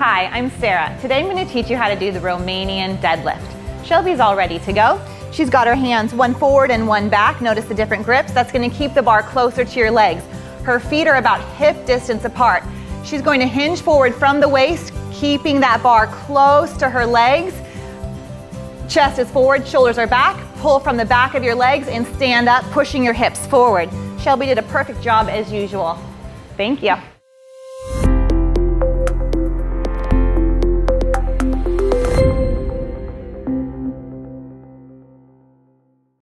Hi, I'm Sarah. Today I'm going to teach you how to do the Romanian deadlift. Shelby's all ready to go. She's got her hands one forward and one back. Notice the different grips. That's going to keep the bar closer to your legs. Her feet are about hip distance apart. She's going to hinge forward from the waist, keeping that bar close to her legs. Chest is forward, shoulders are back. Pull from the back of your legs and stand up, pushing your hips forward. Shelby did a perfect job as usual. Thank you.